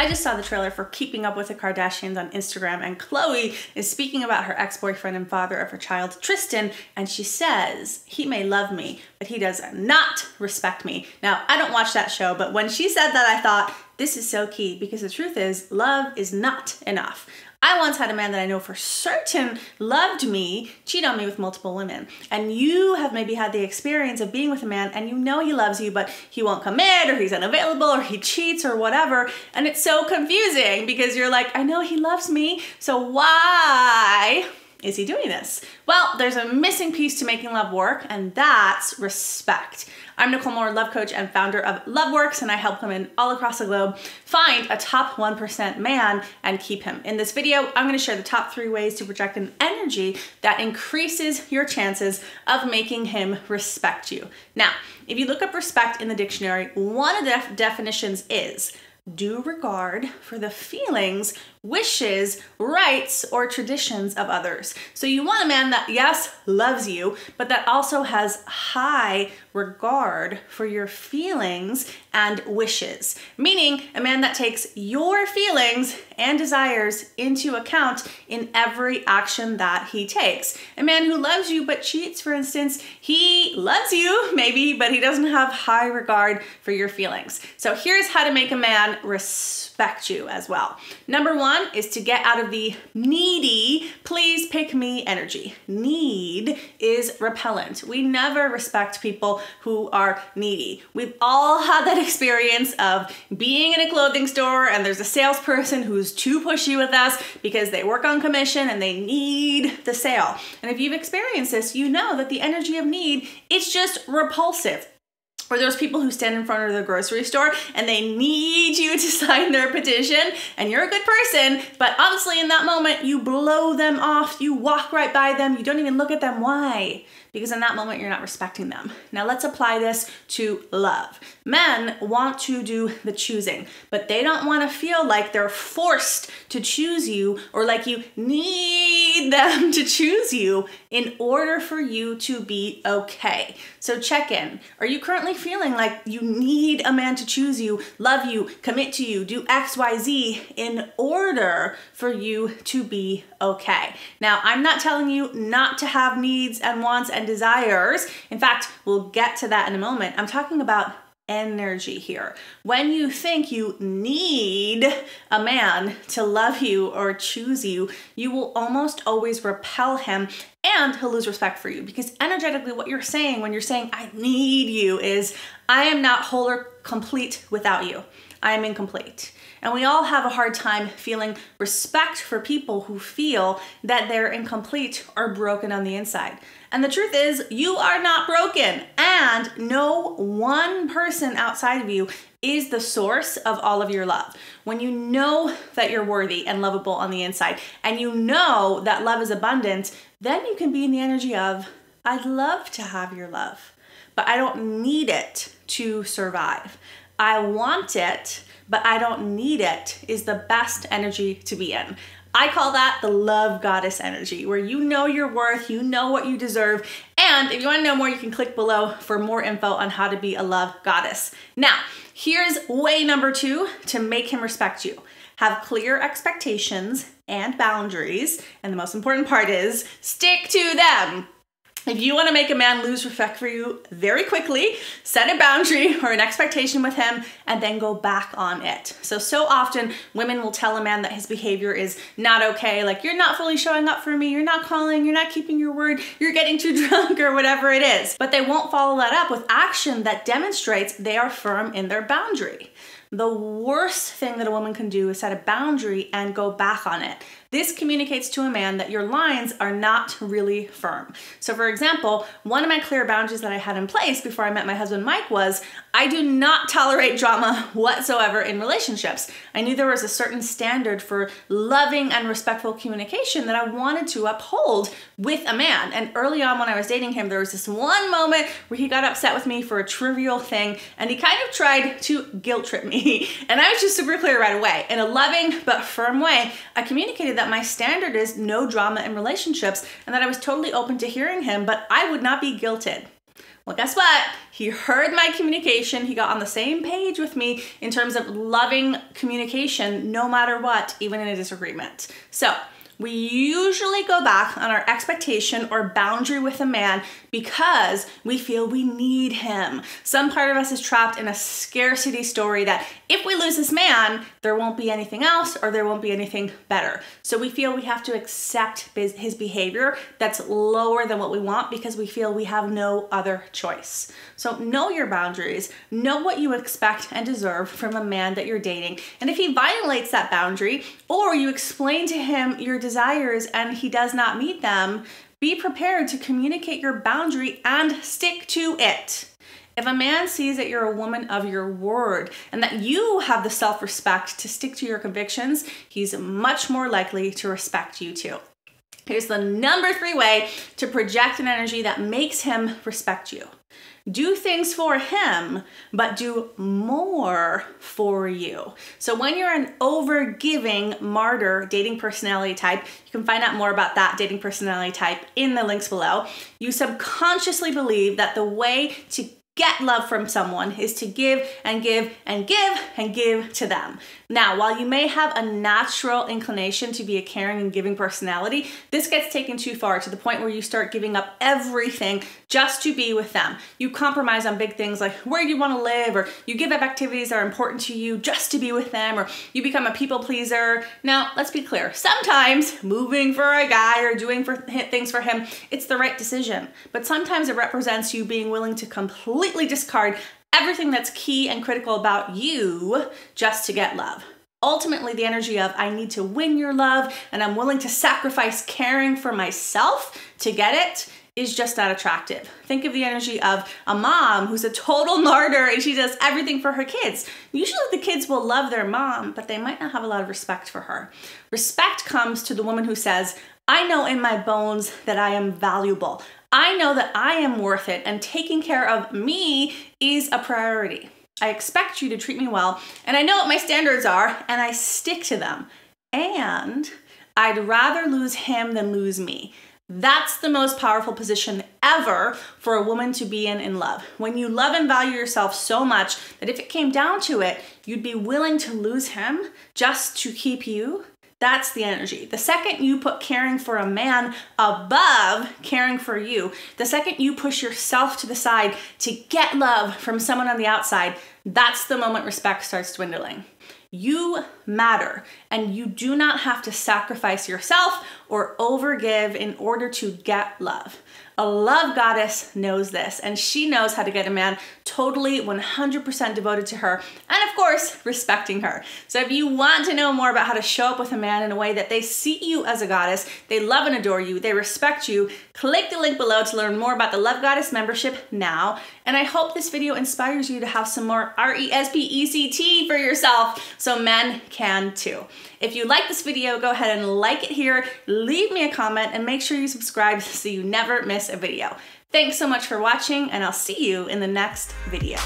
I just saw the trailer for Keeping Up with the Kardashians on Instagram, and Khloe is speaking about her ex boyfriend and father of her child, Tristan, and she says, He may love me, but he does not respect me. Now, I don't watch that show, but when she said that, I thought, this is so key because the truth is, love is not enough. I once had a man that I know for certain loved me cheat on me with multiple women. And you have maybe had the experience of being with a man and you know he loves you, but he won't commit or he's unavailable or he cheats or whatever. And it's so confusing because you're like, I know he loves me, so why? Is he doing this? Well, there's a missing piece to making love work, and that's respect. I'm Nicole Moore, love coach and founder of LoveWorks, and I help women all across the globe find a top 1% man and keep him. In this video, I'm gonna share the top three ways to project an energy that increases your chances of making him respect you. Now, if you look up respect in the dictionary, one of the def definitions is due regard for the feelings, wishes, rights, or traditions of others. So you want a man that, yes, loves you, but that also has high regard for your feelings and wishes. Meaning a man that takes your feelings and desires into account in every action that he takes. A man who loves you but cheats, for instance, he loves you maybe, but he doesn't have high regard for your feelings. So here's how to make a man respect you as well. Number one is to get out of the needy, please pick me energy. Need is repellent. We never respect people who are needy. We've all had that experience of being in a clothing store and there's a salesperson who's too pushy with us because they work on commission and they need the sale. And if you've experienced this, you know that the energy of need, it's just repulsive or those people who stand in front of the grocery store and they need you to sign their petition and you're a good person, but obviously in that moment you blow them off, you walk right by them, you don't even look at them. Why? because in that moment you're not respecting them. Now let's apply this to love. Men want to do the choosing, but they don't want to feel like they're forced to choose you or like you need them to choose you in order for you to be okay. So check in. Are you currently feeling like you need a man to choose you, love you, commit to you, do X, Y, Z in order for you to be okay? Now, I'm not telling you not to have needs and wants and desires. In fact, we'll get to that in a moment. I'm talking about energy here. When you think you need a man to love you or choose you, you will almost always repel him and he'll lose respect for you because energetically what you're saying when you're saying I need you is I am not whole or complete without you. I am incomplete. And we all have a hard time feeling respect for people who feel that they're incomplete or broken on the inside. And the truth is, you are not broken, and no one person outside of you is the source of all of your love. When you know that you're worthy and lovable on the inside, and you know that love is abundant, then you can be in the energy of, I'd love to have your love, but I don't need it to survive. I want it, but I don't need it is the best energy to be in. I call that the love goddess energy, where you know your worth, you know what you deserve. And if you wanna know more, you can click below for more info on how to be a love goddess. Now, here's way number two to make him respect you. Have clear expectations and boundaries. And the most important part is stick to them. If you want to make a man lose respect for you very quickly, set a boundary or an expectation with him and then go back on it. So, so often women will tell a man that his behavior is not okay, like you're not fully showing up for me, you're not calling, you're not keeping your word, you're getting too drunk or whatever it is. But they won't follow that up with action that demonstrates they are firm in their boundary. The worst thing that a woman can do is set a boundary and go back on it. This communicates to a man that your lines are not really firm. So for example, one of my clear boundaries that I had in place before I met my husband Mike was I do not tolerate drama whatsoever in relationships. I knew there was a certain standard for loving and respectful communication that I wanted to uphold with a man. And early on when I was dating him, there was this one moment where he got upset with me for a trivial thing and he kind of tried to guilt trip me. And I was just super clear right away. In a loving but firm way, I communicated that my standard is no drama in relationships and that I was totally open to hearing him, but I would not be guilted. Well, guess what? He heard my communication. He got on the same page with me in terms of loving communication no matter what, even in a disagreement. So, we usually go back on our expectation or boundary with a man because we feel we need him. Some part of us is trapped in a scarcity story that if we lose this man, there won't be anything else or there won't be anything better. So we feel we have to accept his behavior that's lower than what we want because we feel we have no other choice. So know your boundaries, know what you expect and deserve from a man that you're dating. And if he violates that boundary or you explain to him your desires and he does not meet them, be prepared to communicate your boundary and stick to it. If a man sees that you're a woman of your word and that you have the self respect to stick to your convictions, he's much more likely to respect you too. Here's the number three way to project an energy that makes him respect you do things for him, but do more for you. So when you're an over-giving martyr dating personality type, you can find out more about that dating personality type in the links below. You subconsciously believe that the way to get love from someone is to give and give and give and give to them. Now, while you may have a natural inclination to be a caring and giving personality, this gets taken too far to the point where you start giving up everything just to be with them. You compromise on big things like where you want to live, or you give up activities that are important to you just to be with them, or you become a people pleaser. Now, let's be clear. Sometimes moving for a guy or doing for things for him, it's the right decision. But sometimes it represents you being willing to completely completely discard everything that's key and critical about you just to get love. Ultimately, the energy of I need to win your love and I'm willing to sacrifice caring for myself to get it is just not attractive. Think of the energy of a mom who's a total martyr and she does everything for her kids. Usually the kids will love their mom, but they might not have a lot of respect for her. Respect comes to the woman who says, I know in my bones that I am valuable. I know that I am worth it and taking care of me is a priority. I expect you to treat me well and I know what my standards are and I stick to them. And I'd rather lose him than lose me. That's the most powerful position ever for a woman to be in in love. When you love and value yourself so much that if it came down to it, you'd be willing to lose him just to keep you, that's the energy. The second you put caring for a man above caring for you, the second you push yourself to the side to get love from someone on the outside, that's the moment respect starts dwindling. You matter, and you do not have to sacrifice yourself or overgive in order to get love. A love goddess knows this, and she knows how to get a man totally 100% devoted to her, and of course, respecting her. So if you want to know more about how to show up with a man in a way that they see you as a goddess, they love and adore you, they respect you, click the link below to learn more about the Love Goddess membership now. And I hope this video inspires you to have some more R-E-S-P-E-C-T for yourself so men can too. If you like this video, go ahead and like it here, leave me a comment, and make sure you subscribe so you never miss a video. Thanks so much for watching, and I'll see you in the next video.